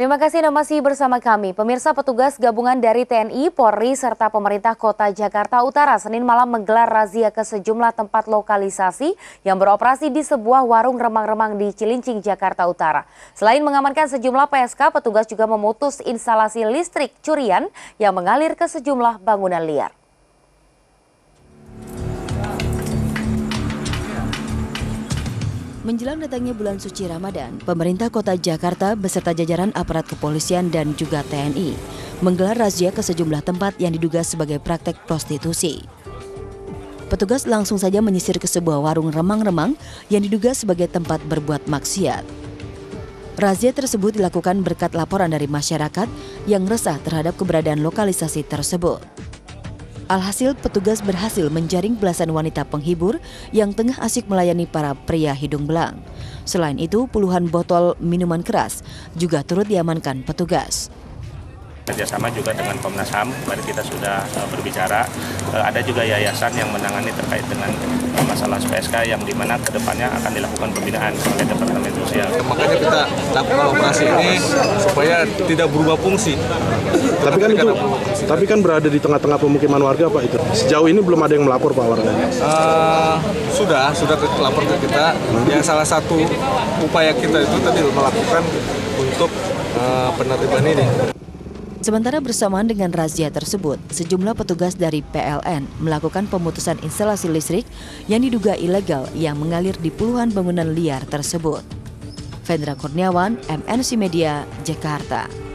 Terima kasih Anda masih bersama kami. Pemirsa petugas gabungan dari TNI, Polri, serta pemerintah kota Jakarta Utara Senin malam menggelar razia ke sejumlah tempat lokalisasi yang beroperasi di sebuah warung remang-remang di Cilincing, Jakarta Utara. Selain mengamankan sejumlah PSK, petugas juga memutus instalasi listrik curian yang mengalir ke sejumlah bangunan liar. Menjelang datangnya bulan suci Ramadan, pemerintah kota Jakarta beserta jajaran aparat kepolisian dan juga TNI menggelar razia ke sejumlah tempat yang diduga sebagai praktek prostitusi. Petugas langsung saja menyisir ke sebuah warung remang-remang yang diduga sebagai tempat berbuat maksiat. Razia tersebut dilakukan berkat laporan dari masyarakat yang resah terhadap keberadaan lokalisasi tersebut. Alhasil petugas berhasil menjaring belasan wanita penghibur yang tengah asik melayani para pria hidung belang. Selain itu, puluhan botol minuman keras juga turut diamankan petugas kerjasama juga dengan Komnas HAM kemarin kita sudah uh, berbicara uh, ada juga yayasan yang menangani terkait dengan masalah PSK yang di mana ke depannya akan dilakukan pembinaan oleh Departemen Sosial. Makanya kita lakukan operasi ini supaya tidak berubah fungsi. Tapi kan itu, tapi kan berada di tengah-tengah pemukiman warga Pak itu. Sejauh ini belum ada yang melapor Pak warga. Uh, sudah, sudah lapor ke kita. Yang salah satu upaya kita itu tadi melakukan untuk uh, penertiban ini. Sementara bersamaan dengan razia tersebut, sejumlah petugas dari PLN melakukan pemutusan instalasi listrik yang diduga ilegal yang mengalir di puluhan bangunan liar tersebut. Vendra Kurniawan, MNC Media, Jakarta.